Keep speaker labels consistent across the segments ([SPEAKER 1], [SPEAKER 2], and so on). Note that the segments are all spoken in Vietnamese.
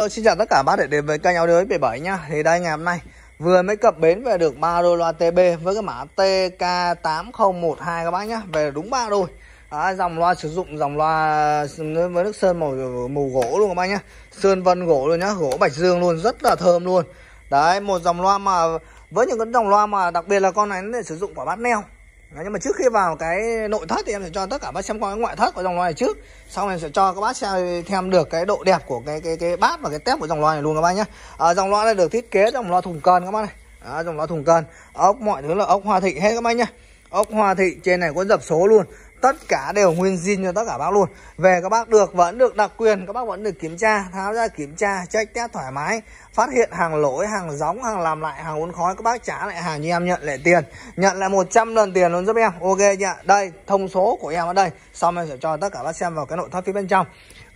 [SPEAKER 1] Hello, xin chào tất cả bác để đến với kênh audio X77 nhá. Thì đây ngày hôm nay vừa mới cập bến về được ba đôi loa TB với cái mã TK8012 các bác nhá. Về đúng ba đôi. À, dòng loa sử dụng dòng loa với nước sơn màu màu gỗ luôn các bác nhá. Sơn vân gỗ luôn nhá, gỗ bạch dương luôn, rất là thơm luôn. Đấy, một dòng loa mà với những cái dòng loa mà đặc biệt là con này nó để sử dụng quả bát neo Đấy, nhưng mà trước khi vào cái nội thất thì em sẽ cho tất cả bác xem qua cái ngoại thất của dòng loa này trước. Xong em sẽ cho các bác xem thêm được cái độ đẹp của cái cái cái bát và cái tép của dòng loa này luôn các bác nhé. À, dòng loa này được thiết kế dòng loa thùng cân các bác này. À, dòng loa thùng cân ốc mọi thứ là ốc hoa thị hết các bác nhé. Ốc hoa thị trên này có dập số luôn tất cả đều nguyên zin cho tất cả bác luôn. Về các bác được vẫn được đặc quyền các bác vẫn được kiểm tra tháo ra kiểm tra check test thoải mái phát hiện hàng lỗi hàng gióng hàng làm lại hàng uốn khói các bác trả lại hàng như em nhận lại tiền. Nhận lại 100 lần tiền luôn giúp em. Ok chưa đây thông số của em ở đây. Xong em sẽ cho tất cả bác xem vào cái nội thất phía bên trong.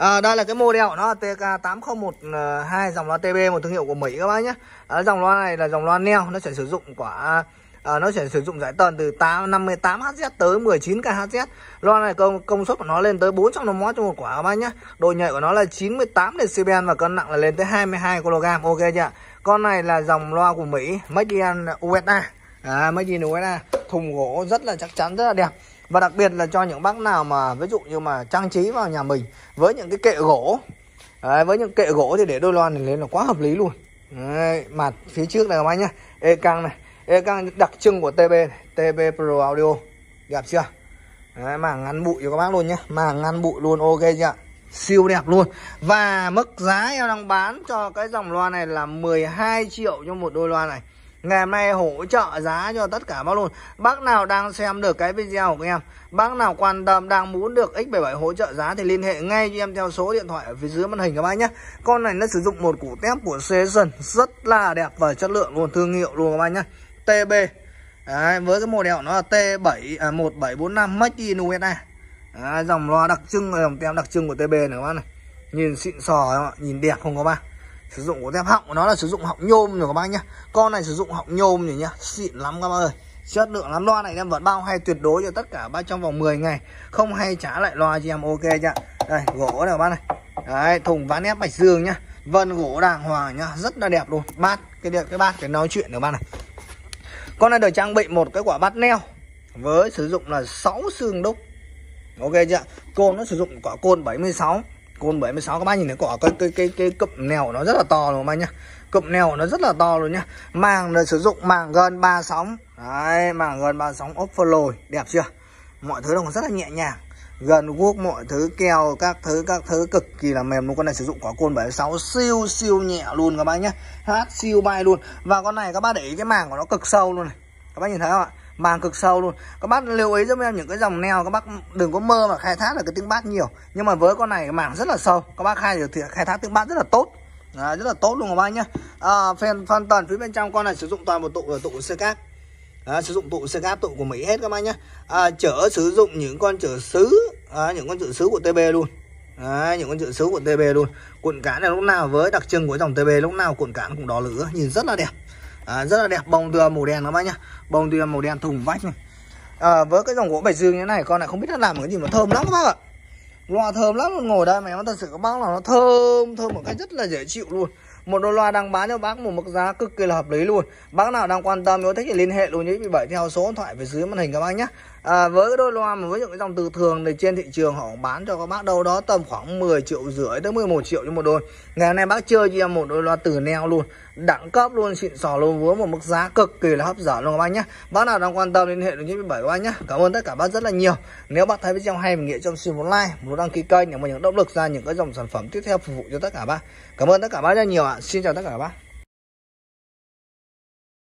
[SPEAKER 1] À, đây là cái model nó TK 8012 dòng loa TB một thương hiệu của Mỹ các bác nhé à, dòng loa này là dòng loa neo nó sẽ sử dụng quả à, nó sẽ sử dụng giải tần từ 8, 58 Hz tới 19 kHz loa này công công suất của nó lên tới 400 W cho một quả các bác nhá. Độ nhạy của nó là 98 dB và cân nặng là lên tới 22 kg ok chưa con này là dòng loa của Mỹ Made in USA à, Made in USA thùng gỗ rất là chắc chắn rất là đẹp. Và đặc biệt là cho những bác nào mà ví dụ như mà trang trí vào nhà mình với những cái kệ gỗ. Đấy, với những kệ gỗ thì để đôi loa này lên là quá hợp lý luôn. Đấy, mặt phía trước này các bác nhá. E căng này đây các đặc trưng của TB này, TB Pro Audio. Đẹp chưa? Đấy, màng ngăn bụi cho các bác luôn nhé màng ngăn bụi luôn ok chưa siêu đẹp luôn. Và mức giá em đang bán cho cái dòng loa này là 12 triệu cho một đôi loa này. Ngày hôm nay hỗ trợ giá cho tất cả bác luôn. Bác nào đang xem được cái video của em Bác nào quan tâm đang muốn được X77 hỗ trợ giá Thì liên hệ ngay cho em theo số điện thoại ở phía dưới màn hình các bác nhé Con này nó sử dụng một củ tép của Season Rất là đẹp và chất lượng luôn Thương hiệu luôn các bác nhé TB Đấy, với cái model nó là T7 à, 1745 Made in USA Đấy, dòng loa đặc trưng à, dòng tem đặc trưng của TB này các bác này. Nhìn xịn sò không ạ nhìn đẹp không các bác? Sử dụng của tem họng của nó là sử dụng họng nhôm rồi các bác nhá. Con này sử dụng họng nhôm rồi nhá xịn lắm các bác ơi. Chất lượng lắm loa này em vẫn bao hay tuyệt đối cho tất cả bác trong vòng 10 ngày. Không hay trả lại loa cho em ok chưa? Đây gỗ này các bác này. Đấy thùng ván ép bạch dương nhá. Vân gỗ đàng hoàng nhá rất là đẹp luôn. Bát cái cái bát cái nói chuyện của bác này con này được trang bị một cái quả bát neo với sử dụng là 6 xương đúc. Ok chưa? Côn nó sử dụng quả côn 76. Côn 76 các bác nhìn thấy quả cái cái cái cái cụm neo nó rất là to luôn các bác nhá. Cụm neo nó rất là to luôn nhá. Màng là sử dụng màng gần 3 sóng. Đấy, màng gần 3 sóng ốp phơ lồi, đẹp chưa? Mọi thứ nó rất là nhẹ nhàng gần guốc mọi thứ keo các thứ các thứ cực kỳ là mềm luôn. Con này sử dụng quả côn 76 siêu siêu nhẹ luôn các bác nhé hát siêu bay luôn. Và con này các bác để ý cái màng của nó cực sâu luôn này. Các bác nhìn thấy không ạ? Màng cực sâu luôn. Các bác lưu ý giúp em những cái dòng neo các bác đừng có mơ mà khai thác được cái tiếng bát nhiều. Nhưng mà với con này cái màng rất là sâu. Các bác khai được thì khai thác tiếng bát rất là tốt. À, rất là tốt luôn các bác nhá. À, phần phần tần phía bên trong con này sử dụng toàn bộ tụ tụ xe cát à, sử dụng tụ xe cáp tụ của Mỹ hết các bác nhé. À, chở sử dụng những con chở sứ, à, những con chở sứ của TB luôn. Đấy, những con chữ sứ của TB luôn. Cuộn cán này lúc nào với đặc trưng của dòng TB lúc nào cuộn cán cũng đỏ lửa. Nhìn rất là đẹp. À, rất là đẹp. Bông tưa màu đen các bác nhá bông tưa màu đen thùng vách này. À, với cái dòng gỗ bạch dương như thế này con này không biết nó làm cái gì mà thơm lắm các bác ạ. Loa thơm lắm luôn. Ngồi đây mày nó thật sự các bác là nó thơm thơm một cách rất là dễ chịu luôn một đôi loa đang bán cho bác một mức giá cực kỳ là hợp lý luôn. Bác nào đang quan tâm nếu thích thì liên hệ luôn với bảy theo số điện thoại về dưới màn hình các bác nhé. À, với đôi loa mà với những cái dòng từ thường thì trên thị trường họ bán cho các bác đâu đó tầm khoảng 10 triệu rưỡi tới 11 triệu cho một đôi. Ngày hôm nay bác chơi cho em một đôi loa từ neo luôn đẳng cấp luôn, xịn sò luôn với một mức giá cực kỳ là hấp dẫn luôn các bác nhé. Bác nào đang quan tâm liên hệ với bảy các bác nhé. Cảm ơn tất cả bác rất là nhiều. Nếu bác thấy video hay mình nghĩa trong xin một like, một đăng ký kênh để mà những động lực ra những cái dòng sản phẩm tiếp theo phục vụ cho tất cả bác. Cảm ơn tất cả bác rất nhiều ạ. Xin chào tất cả các bác.